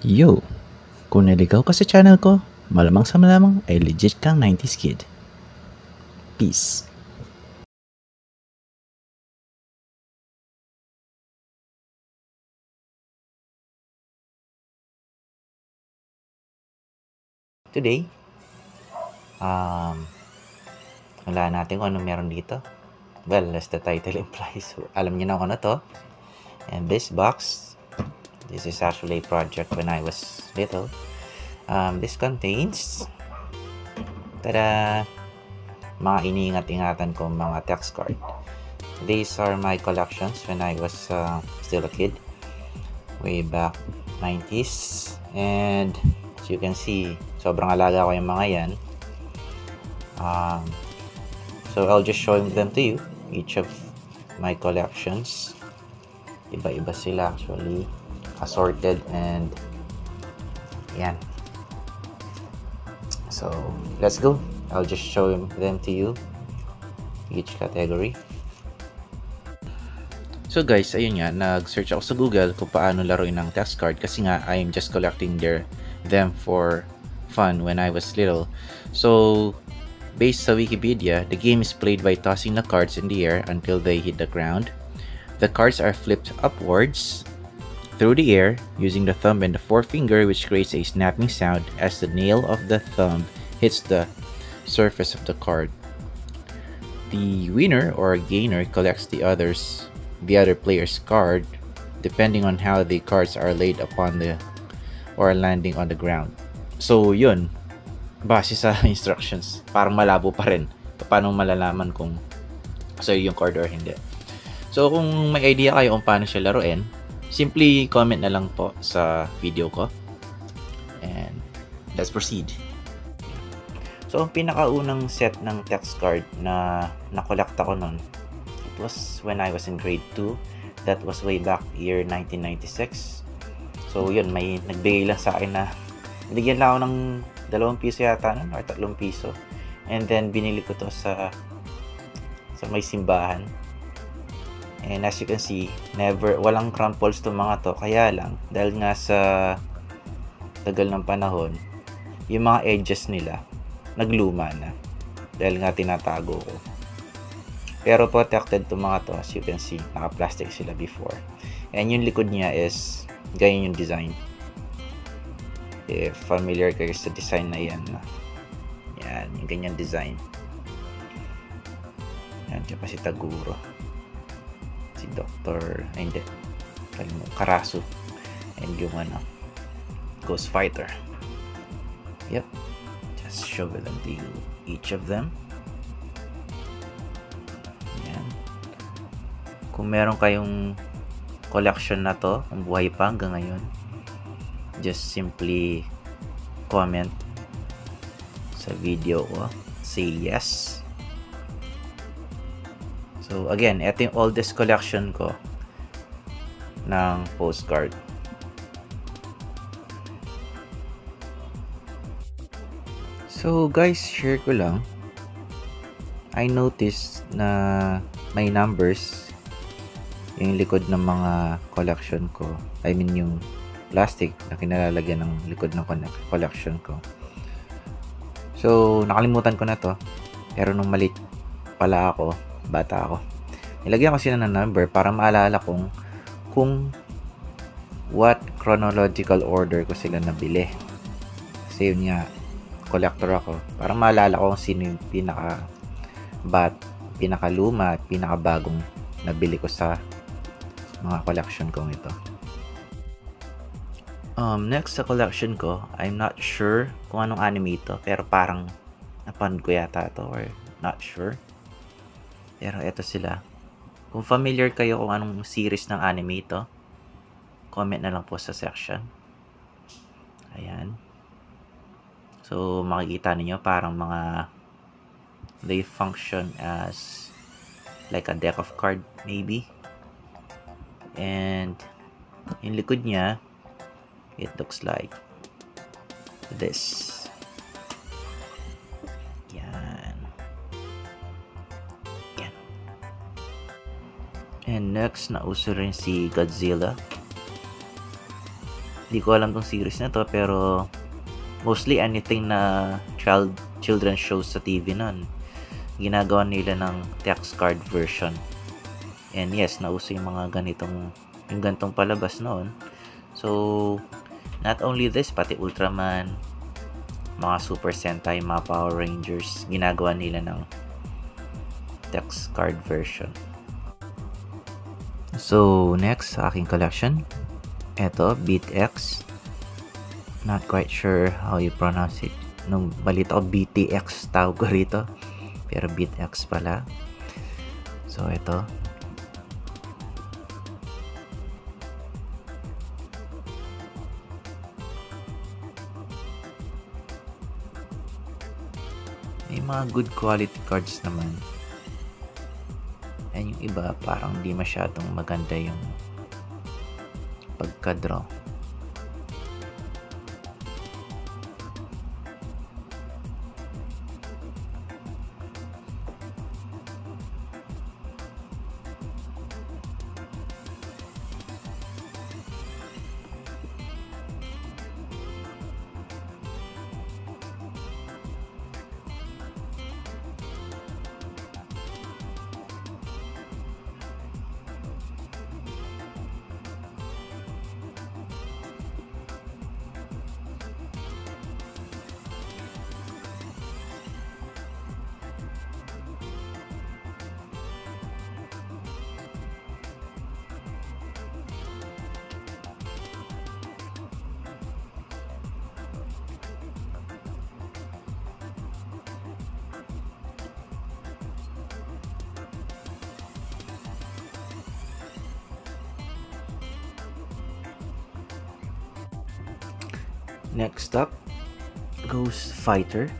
Yo! Kung naligaw ka sa channel ko, malamang sa malamang ay legit kang 90s kid. Peace! Today, um, wala natin kung ano meron dito. Well, as the title implies, alam niyo na kung ano to. And this box, this is actually a project when I was little. Um, this contains, tada, mga iniingat-ingatan ko mga text card. These are my collections when I was uh, still a kid. Way back 90s. And as you can see, sobrang alaga ko yung mga yan. Um, so I'll just show them to you. Each of my collections. Iba-iba sila actually. Assorted and yan. So, let's go. I'll just show them to you. Each category. So guys, ayun nga, nag-search ako sa Google kung paano laruin ng text card kasi nga I'm just collecting their them for fun when I was little. So, based sa Wikipedia, the game is played by tossing the cards in the air until they hit the ground. The cards are flipped upwards through the air using the thumb and the forefinger which creates a snapping sound as the nail of the thumb hits the surface of the card. The winner or gainer collects the others the other player's card depending on how the cards are laid upon the or landing on the ground. So, yun. Base sa instructions, parang malabo pa rin. Paano malalaman kung sa'yo yung card or hindi. So, kung may idea kayo kung paano siya laruin, simply comment na lang po sa video ko. And let's proceed. So, ang pinakaunang set ng text card na nakolekta ko nun, it was when I was in grade 2. That was way back year 1996. So, yun, may nagbigay lang sa akin na binigyan lang ako ng dalawang piso yata nun, or tatlong piso. And then, binili ko to sa sa may simbahan. And as you can see, never, walang crumples to mga to. Kaya lang, dahil nga sa tagal ng panahon, yung mga edges nila, nagluma na. Dahil nga tinatago ko. Pero protected to mga to, as you can see, naka-plastic sila before. And yung likod niya is, ganyan yung design. If familiar kayo sa design na yan, yan, yung ganyan design. Yan, dyan pa si Taguro. Si Dr. Ay, hindi. Kalimu, Karasu. And yung ano, Ghost Fighter. Yep. Just show them to you, each of them. Yan. Kung meron kayong collection na to, kung buhay pa hanggang ngayon, just simply comment sa video ko. Say yes. So, again, ito yung oldest collection ko ng postcard. So, guys, share ko lang. I noticed na may numbers yung likod ng mga collection ko. I mean, yung plastic na kinalalagyan ng likod ng collection ko. So, nakalimutan ko na to. Pero nung malit pala ako, bata ako, nilagyan ko sila ng number para maalala kong kung what chronological order ko sila nabili. Kasi yun nga, collector ako. Para maalala ko kung sino yung pinaka bat, pinakaluma at pinakabagong nabili ko sa mga collection kong ito. Um, next sa collection ko, I'm not sure kung anong anime ito, pero parang napanood ko yata ito or not sure. Pero ito sila. Kung familiar kayo kung anong series ng anime ito, comment na lang po sa section. Ayan. So, makikita niyo parang mga they function as like a deck of card maybe. And yung likod niya, it looks like this. And next, nauso rin si Godzilla. Hindi ko alam tong series na to pero mostly anything na child children's shows sa TV nun ginagawa nila ng text card version. And yes, nauso yung mga ganitong yung gantong palabas noon. So, not only this, pati Ultraman, mga Super Sentai, mga Power Rangers, ginagawa nila ng text card version. So, next sa aking collection, eto, Beat X. Not quite sure how you pronounce it. Nung balita ko, BTX tawag ko rito. Pero Beat X pala. So, ito. May mga good quality cards naman. Yung iba, parang di masyadong maganda yung pagka-draw. Next up, Ghost Fighter.